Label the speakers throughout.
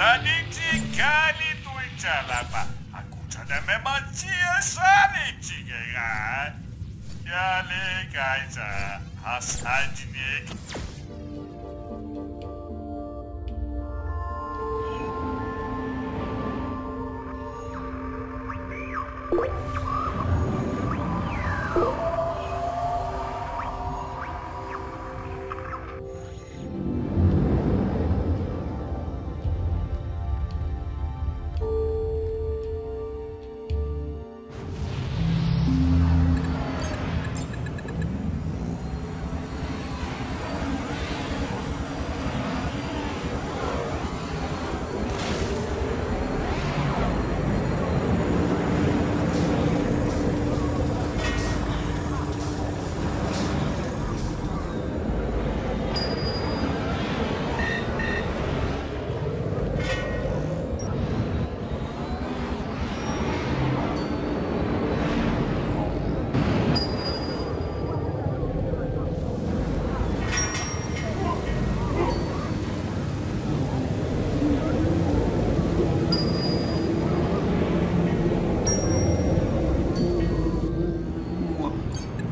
Speaker 1: Planeti kali tuichalapa. Akuchana memantia sani chigega.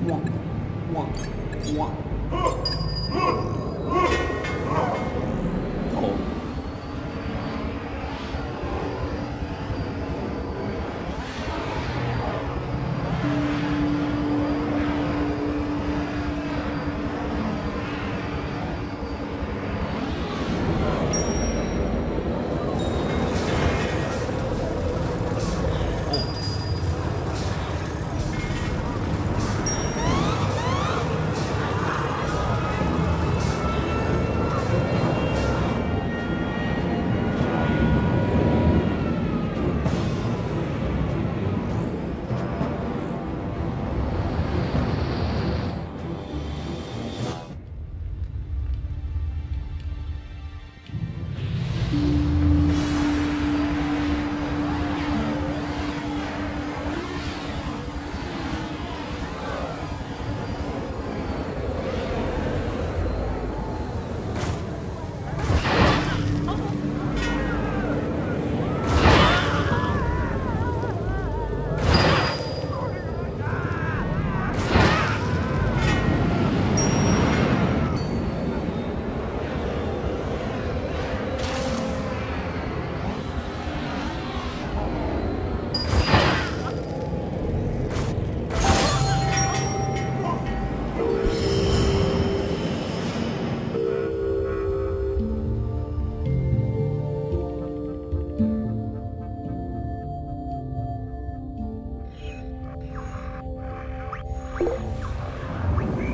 Speaker 1: wonk, wonk, wonk.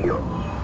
Speaker 2: Dios.